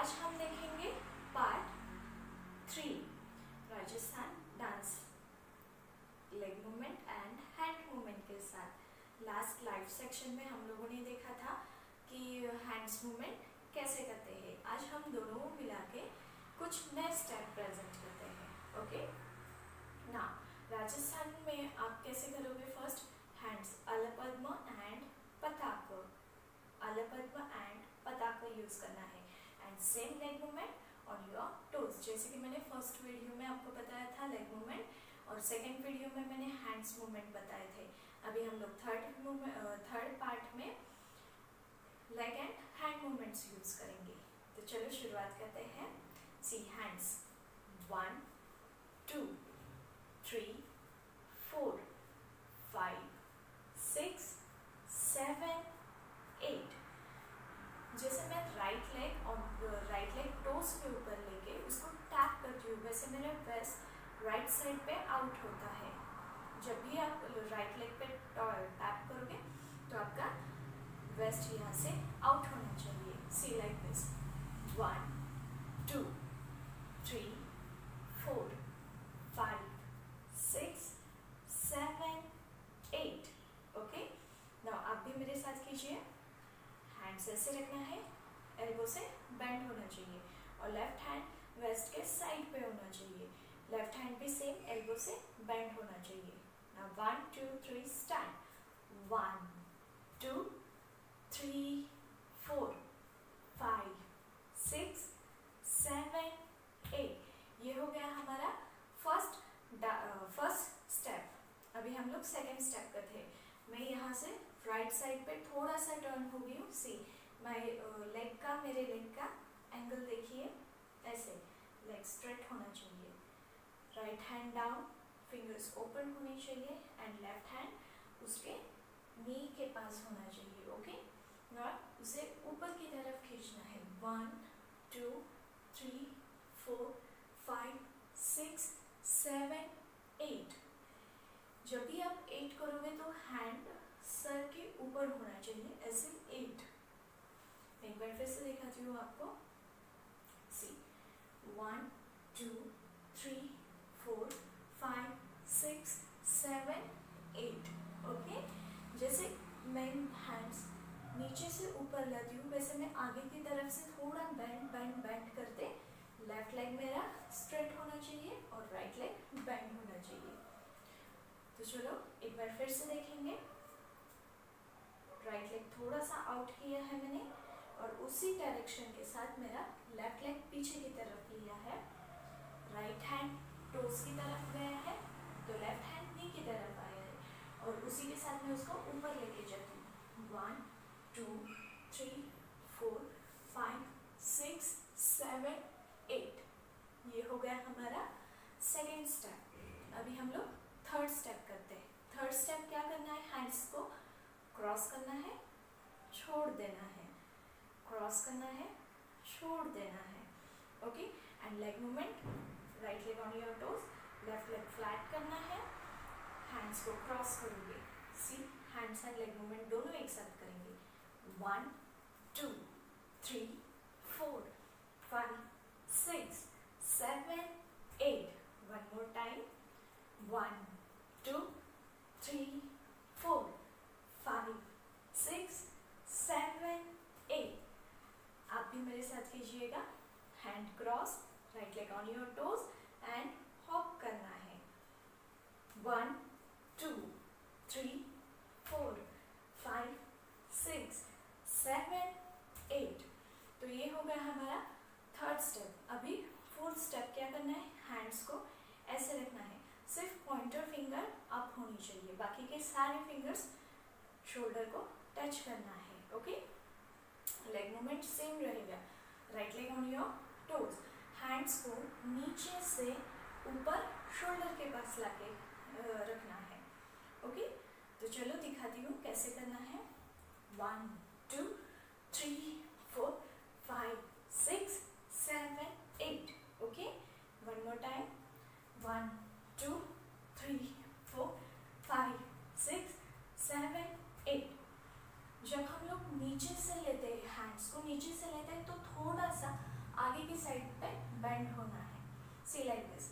आज हम देखेंगे part three Rajasthan dance leg movement and hand movement के साथ। लास्ट लाइव सेक्शन में हम लोगों ने देखा था कि हैंड्स मूवमेंट कैसे करते हैं। आज हम दोनों मिला के कुछ नए स्टेप प्रेजेंट करते हैं ओके ना राजस्थान में आप कैसे करोगे फ़र्स्ट हैंड्स अलपद्म एंड पताक। अलपद्म एंड पताक यूज़ करना है। And same leg movement on your toes जैसे कि मैंने फ़र्स्ट वीडियो में आपको बताया था लेग मूवमेंट और सेकेंड वीडियो में मैंने हैंड्स मूवमेंट बताए थे। अभी हम लोग थर्ड थर्ड पार्ट में leg and hand movements use करेंगे। तो चलो शुरुआत करते हैं। See hands one two three four five six seven eight जैसे मैं राइट लेग और राइट लेग टोस के ऊपर लेके उसको टैप करती हूँ। वैसे मेरा वेस्ट राइट साइड पे आउट होता है। जब भी आप राइट लेग पे टैप करोगे तो आपका वेस्ट यहाँ से आउट होना चाहिए। See like this one two three four five six seven eight okay now आप भी मेरे साथ कीजिए। हैंड्स ऐसे रखना है। एल्बो से बेंड होना चाहिए और लेफ़्ट हैंड वेस्ट के साइड पे होना चाहिए। लेफ़्ट हैंड भी सेम एल्बो से बेंड होना चाहिए। Now one two three start one two three four five six seven eight ये हो गया हमारा फ़र्स्ट फ़र्स्ट स्टेप अभी हम लोग सेकेंड स्टेप का थे। मैं यहाँ से राइट साइड पे थोड़ा सा टर्न हो गई हूँ सी मैं लेग का, मेरे लेग का एंगल देखिए, ऐसे लेग स्ट्रेट होना चाहिए। Right hand down fingers open होने चाहिए एंड लेफ़्ट हैंड उसके नी के पास होना चाहिए ओके और उसे ऊपर की तरफ़ खींचना है। One two three four five six seven eight जब भी आप एट करोगे तो हैंड सर के ऊपर होना चाहिए, ऐसे एट एक बार फिर से दिखाती हूँ आपको see one two three four five six seven eight okay जैसे मैं हैंड्स नीचे से ऊपर लाती हूँ, वैसे मैं आगे की तरफ़ से थोड़ा बैंड बैंड बैंड करते लेफ़्ट लेग मेरा स्ट्रेट होना चाहिए और राइट लेग बैंड होना चाहिए। तो चलो, एक बार फिर से देखेंगे राइट लेग थोड़ा सा आउट किया है मैंने और उसी डायरेक्शन के साथ मेरा लेफ़्ट लेग पीछे की तरफ़ लिया है। राइट हैंड टोस की तरफ़ गया है तो लेफ़्ट हैंड नी की तरफ़ आया है। और उसी के साथ मैं उसको ऊपर लेके जाती हूँ। One two three four five six seven eight ये हो गया हमारा सेकेंड स्टेप अभी हम लोग थर्ड स्टेप करते हैं। थर्ड स्टेप क्या करना है? हैंड्स को क्रॉस करना है, छोड़ देना है। क्रॉस करना है, छोड़ देना है okay and leg movement right leg on your toes left leg flat करना है हैंड्स को क्रॉस करोगे see hands and leg movement दोनों एक साथ करेंगे। One two three four five six seven eight one more time one two three four five six seven eight आप भी मेरे साथ कीजिएगा hand right leg on your toes and hop करना है। One two three four five six seven eight तो ये हो गया हमारा थर्ड स्टेप अभी फोर्थ स्टेप क्या करना है? हैंड्स को ऐसे रखना है। सिर्फ़ पॉइंटर फिंगर अप होनी चाहिए। बाकी के सारे फिंगर्स शोल्डर को टच करना है। ओके लेग मूवमेंट सेम रहेगा। Right leg on your toes hands को नीचे से ऊपर शोल्डर के पास लाके रखना है। ओके तो चलो दिखाती हूँ कैसे करना है। One two three four five six seven eight okay one more time one two three four five six seven eight जब हम लोग नीचे से लेते हैं हैंड्स को नीचे से लेते हैं तो थोड़ा सा आगे की साइड पे बेंड होना है। See like this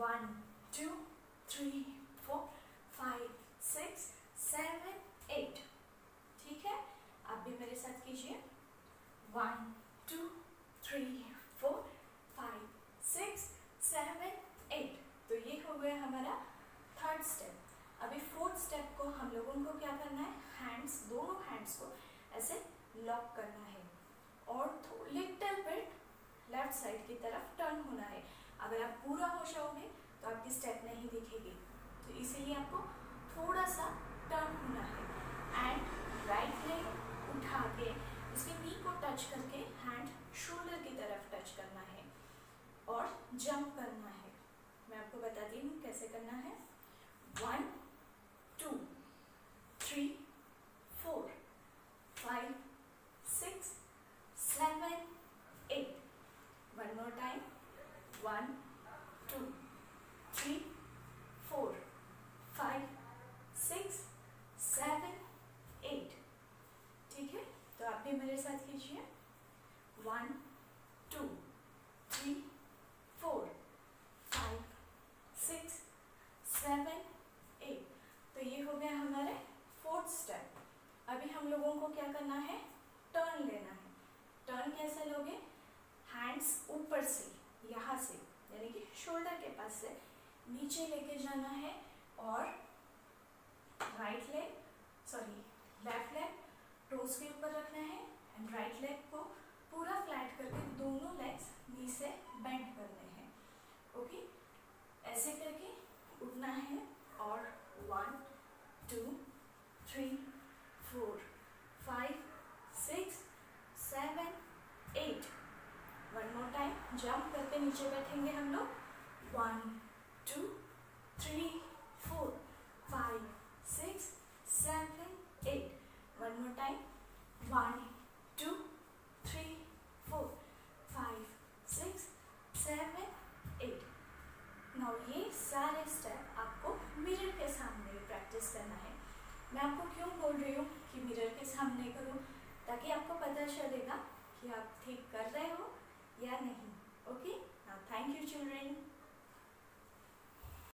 one two three four five six seven eight ठीक है? आप भी मेरे साथ कीजिए। One two three four five six seven eight तो ये हो गया हमारा थर्ड स्टेप अभी फोर्थ स्टेप को हम लोगों को क्या करना है? हैंड्स दोनों हैंड्स को ऐसे लॉक करना है। और लिटिल बिट लेफ़्ट साइड की तरफ़ टर्न होना है। अगर आप पूरा हो जाओगे तो आपकी स्टेप नहीं दिखेगी। तो इसीलिए आपको थोड़ा सा टर्न होना है। एंड राइट लेग उठा के उसके नी को टच करके हैंड शोल्डर की तरफ़ टच करना है। और जंप करना है। मैं आपको बताती हूँ कैसे करना है। One two three four five six seven eight one more time one two three four five six seven eight ठीक है तो आप भी मेरे साथ कीजिए। One two three four five six seven eight तो ये हो गया हमारे फोर्थ स्टेप अभी हम लोगों को क्या करना है? टर्न लेना है। टर्न कैसे लोगे? हैंड्स ऊपर से, यहाँ से, यानी कि शोल्डर के पास से। नीचे लेके जाना है और right leg sorry left leg toes के ऊपर रखना है एंड राइट लेग को पूरा फ्लैट करके दोनों लेग्स नी से बेंड करने हैं ओके ऐसे करके उठना है और one two three four five six seven eight one more time jump करके नीचे बैठेंगे हम लोग. One two three four five six seven eight one more time one two three four five six seven eight now ये सारे step आपको mirror के सामने प्रैक्टिस करना है। मैं आपको क्यों बोल रही हूँ कि मिरर के सामने करो, ताकि आपको पता चलेगा कि आप ठीक कर रहे हो या नहीं ओके थैंक यू चिल्ड्रेन